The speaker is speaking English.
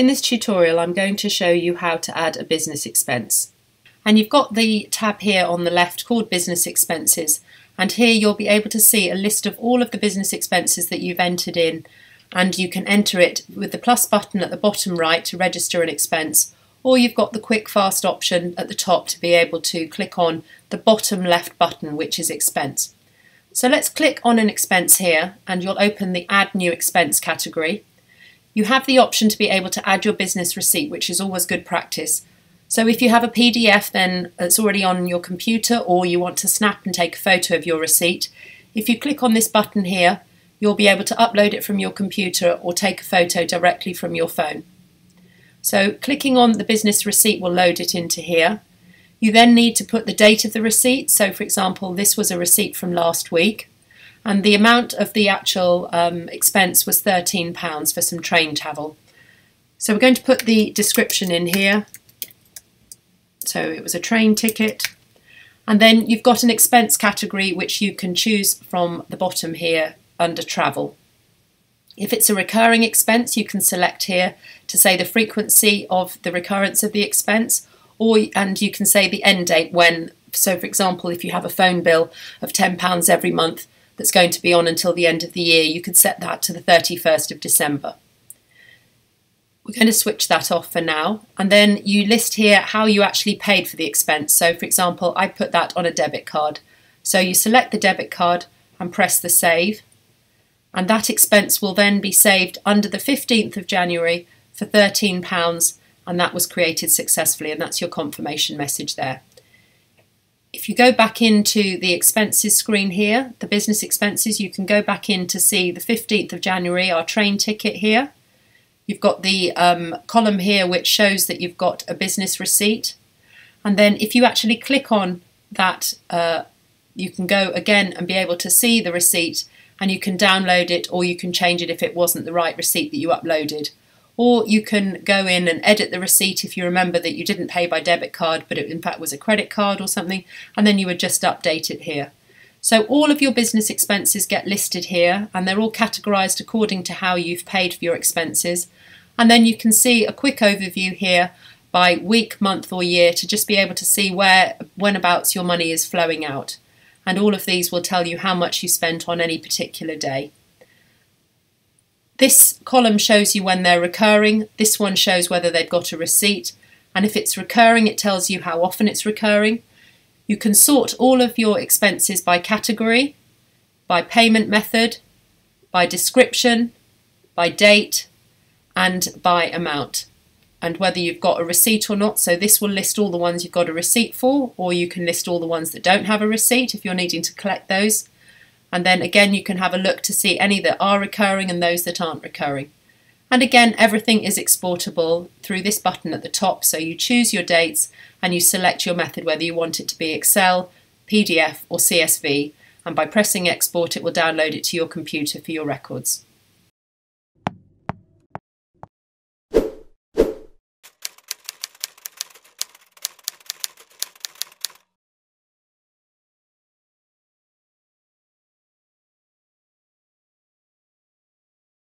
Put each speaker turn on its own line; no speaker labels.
In this tutorial I'm going to show you how to add a business expense. And you've got the tab here on the left called Business Expenses and here you'll be able to see a list of all of the business expenses that you've entered in and you can enter it with the plus button at the bottom right to register an expense or you've got the quick fast option at the top to be able to click on the bottom left button which is expense. So let's click on an expense here and you'll open the add new expense category. You have the option to be able to add your business receipt which is always good practice. So if you have a PDF then it's already on your computer or you want to snap and take a photo of your receipt, if you click on this button here you'll be able to upload it from your computer or take a photo directly from your phone. So clicking on the business receipt will load it into here. You then need to put the date of the receipt. So for example, this was a receipt from last week and the amount of the actual um, expense was £13 for some train travel. So we're going to put the description in here. So it was a train ticket. And then you've got an expense category which you can choose from the bottom here under travel. If it's a recurring expense, you can select here to say the frequency of the recurrence of the expense, or and you can say the end date when. So, for example, if you have a phone bill of £10 every month that's going to be on until the end of the year, you could set that to the 31st of December. We're going to switch that off for now. And then you list here how you actually paid for the expense. So, for example, I put that on a debit card. So you select the debit card and press the save and that expense will then be saved under the 15th of January for £13 and that was created successfully and that's your confirmation message there. If you go back into the expenses screen here, the business expenses, you can go back in to see the 15th of January, our train ticket here. You've got the um, column here which shows that you've got a business receipt. And then if you actually click on that, uh, you can go again and be able to see the receipt and you can download it or you can change it if it wasn't the right receipt that you uploaded. Or you can go in and edit the receipt if you remember that you didn't pay by debit card but it in fact was a credit card or something and then you would just update it here. So all of your business expenses get listed here and they're all categorised according to how you've paid for your expenses. And then you can see a quick overview here by week, month or year to just be able to see where whenabouts your money is flowing out and all of these will tell you how much you spent on any particular day. This column shows you when they're recurring, this one shows whether they've got a receipt, and if it's recurring it tells you how often it's recurring. You can sort all of your expenses by category, by payment method, by description, by date, and by amount and whether you've got a receipt or not. So this will list all the ones you've got a receipt for, or you can list all the ones that don't have a receipt if you're needing to collect those. And then again, you can have a look to see any that are recurring and those that aren't recurring. And again, everything is exportable through this button at the top. So you choose your dates and you select your method, whether you want it to be Excel, PDF or CSV. And by pressing export, it will download it to your computer for your records.